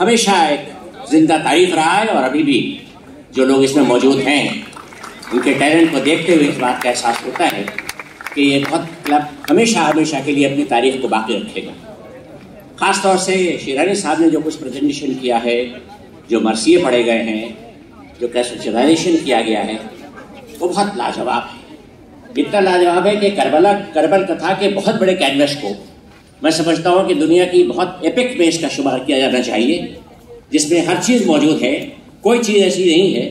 हमेशा एक ज़िंदा तारीख रहा है और अभी भी जो लोग इसमें मौजूद हैं, उनके टैलेंट को देखते हुए इस बात का एहसास होता है कि ये बहुत क्लब हमेशा हमेशा के लिए अपनी तारीख को बाकी रखेगा। ख़ास तौर से शिरानी साहब ने जो कुछ प्रेजेंटेशन किया है, जो मरसिए पढ़े गए हैं, जो कैसेशन किया गया है, वो बहुत लाजवाब है। इतना लाजवाब है कि करबला करबल कथा के बहुत बड़े कैनवस को मैं समझता हूँ कि दुनिया की बहुत एपिक में इसका शुमार किया जाना चाहिए, जिसमें हर चीज़ मौजूद है, कोई चीज़ ऐसी नहीं है।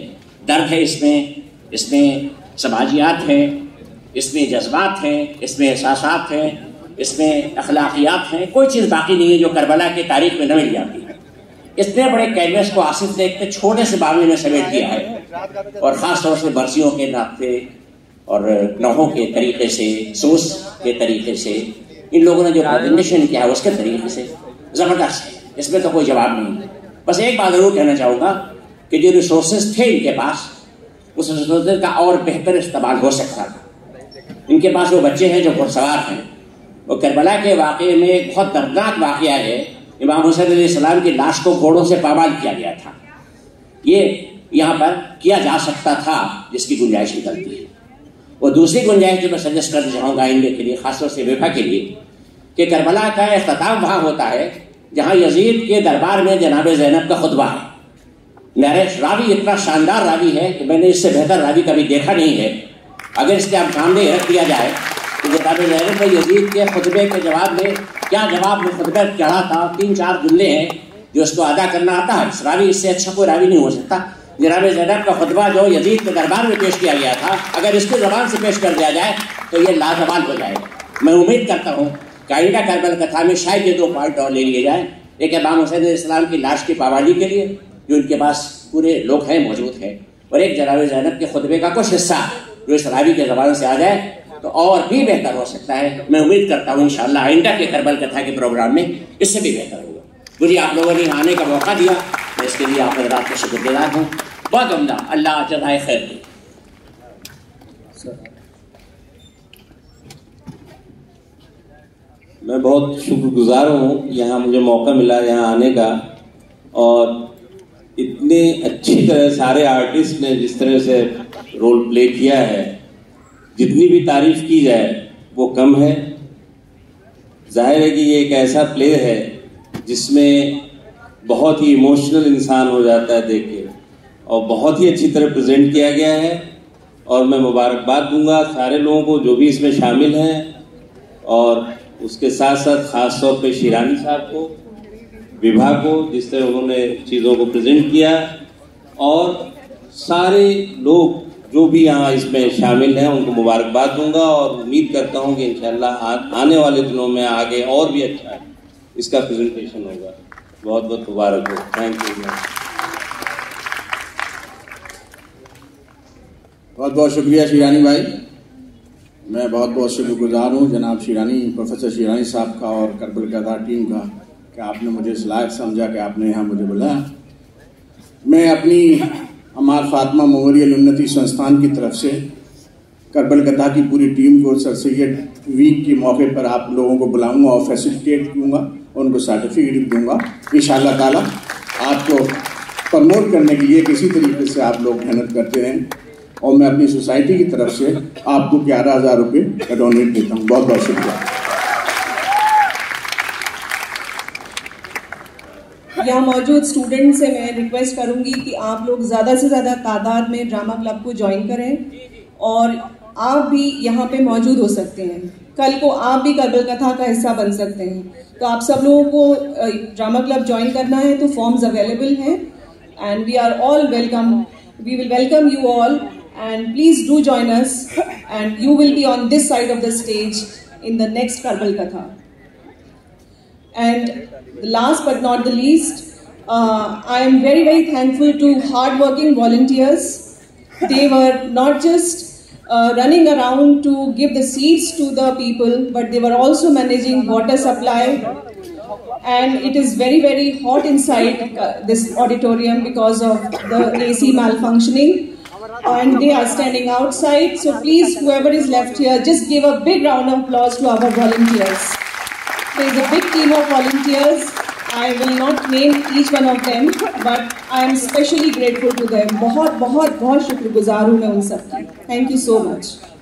दर्द है इसमें इसमें समाजियात हैं, इसमें जज्बात हैं, इसमें एहसास हैं, इसमें अखलाकियात हैं, कोई चीज़ बाकी नहीं है जो करबला की तारीख में न मिल जाती। इतने बड़े कैनवस को आसिफ ने एक छोटे से मामले में समेट दिया है, और ख़ास तौर से बरसियों के नाते और नहों के तरीके से, सोस के तरीके से इन लोगों ने जो प्रेजेंटेशन किया है उसके तरीके से ज़बरदस्त। है इसमें तो कोई जवाब नहीं है। बस एक बात ज़रूर कहना चाहूँगा कि जो रिसोर्सेज थे इनके पास उस रिसोर्सेज का और बेहतर इस्तेमाल हो सकता था। इनके पास वो बच्चे हैं जो घुड़सवार हैं। वो करबला के वाक़े में एक बहुत दर्दनाक वाक़ है। इमाम हुसैन सलाम की लाश को घोड़ों से पामाल किया गया था। ये यहाँ पर किया जा सकता था जिसकी गुंजाइश निकलती है। वो दूसरी गुंजाइश जो मैं सजेस्ट करना चाहूँगा आइंदे के लिए, खासतौर से विभा के लिए, कि करबला का अख्ताम वहाँ होता है, जहाँ यजीद के दरबार में जनाब जैनब का खुतबा है। नरेश रावी इतना शानदार रावी है कि मैंने इससे बेहतर रावी कभी देखा नहीं है। अगर इसके आप सामने रख दिया जाए तो जनाब जैनब में यजीद के खुतबे के जवाब में क्या जवाब में खुतबे चढ़ा था? तीन चार जुमले हैं जो उसको अदा करना आता है। इस रावी, इससे अच्छा कोई रावी नहीं हो सकता। जनाब जैनब का खुतबा जो यजीद के दरबार में पेश किया गया था, अगर इसके जबान से पेश कर दिया जाए तो ये लाजवाल हो जाएगा मैं उम्मीद करता हूँ कि आइंदा करबल कथा में शायद ये दो पॉइंट और ले लिए जाए। एक इमाम हुसैन इस्लाम की लाश की पाबंदी के लिए, जो इनके पास पूरे लोग हैं, मौजूद हैं। और एक जनाब जैनब के खुतबे का कुछ हिस्सा जो इस रावी के जबान से आ जाए तो और भी बेहतर हो सकता है। मैं उम्मीद करता हूँ इन आइंदा के करबल कथा के प्रोग्राम में इससे भी बेहतर होगा। मुझे आप लोगों ने आने का मौका दिया। इसके लिए आप रात का शुक्रगुजार हूँ। बहुत उमदा, अल्लाह जजाय खैर दी मैं बहुत शुक्रगुजार हूँ यहाँ मुझे मौका मिला यहाँ आने का। और इतने अच्छी तरह सारे आर्टिस्ट ने जिस तरह से रोल प्ले किया है, जितनी भी तारीफ़ की जाए, वो कम है। ज़ाहिर है कि ये एक ऐसा प्ले है जिसमें बहुत ही इमोशनल इंसान हो जाता है देख के। और बहुत ही अच्छी तरह प्रेजेंट किया गया है। और मैं मुबारकबाद दूँगा सारे लोगों को जो भी इसमें शामिल हैं। और उसके साथ साथ खास तौर पे शिरानी साहब को विभाग को, जिस तरह उन्होंने चीज़ों को प्रेजेंट किया। और सारे लोग जो भी यहाँ इसमें शामिल हैं, उनको मुबारकबाद दूँगा। और उम्मीद करता हूँ कि इंशाल्लाह आने वाले दिनों में आगे और भी अच्छा इसका प्रेजेंटेशन होगा। बहुत बहुत मुबारक हो। थैंक यू बहुत बहुत शुक्रिया शिरानी भाई। मैं बहुत बहुत शुक्रगुजार हूँ जनाब शिरानी, प्रोफेसर शिरानी साहब का और करबल कदा टीम का कि आपने मुझे इस लायक समझा कि आपने यहाँ मुझे बुलाया। मैं अपनी हमार फातमा मेमोरियल उन्नति संस्थान की तरफ़ से करबल कथा की पूरी टीम को सर सैद वीक के मौके पर आप लोगों को बुलाऊँगा और फैसिलिटेट दूँगा उनको सर्टिफिकेट दूँगा। इन ताला, आपको प्रमोट करने के लिए किसी तरीके से आप लोग मेहनत करते रहें। और मैं अपनी सोसाइटी की तरफ़ से आपको ग्यारह हज़ार रुपये डोनेट देता हूँ। बहुत बहुत शुक्रिया। यहाँ मौजूद स्टूडेंट से मैं रिक्वेस्ट करूँगी कि आप लोग ज़्यादा से ज़्यादा तादाद में ड्रामा क्लब को ज्वाइन करें। और आप भी यहाँ पे मौजूद हो सकते हैं। कल को आप भी कर्बल कथा का हिस्सा बन सकते हैं। तो आप सब लोगों को ड्रामा क्लब ज्वाइन करना है तो फॉर्म्स अवेलेबल हैं। And we are all welcome we will welcome you all and please do join us and you will be on this side of the stage in the next कर्बल कथा and last but not the least I am very very thankful to hard working volunteers they were not just uh, running around to give the seeds to the people, but they were also managing water supply. And it is very very hot inside uh, this auditorium because of the AC malfunctioning and they are standing outside. So please, whoever is left here, just give a big round of applause to our volunteers. There is a big team of volunteers I will not name each one of them, but I am specially grateful to them. बहुत बहुत बहुत शुक्रगुजार हूँ मैं उन सब की. Thank you so much.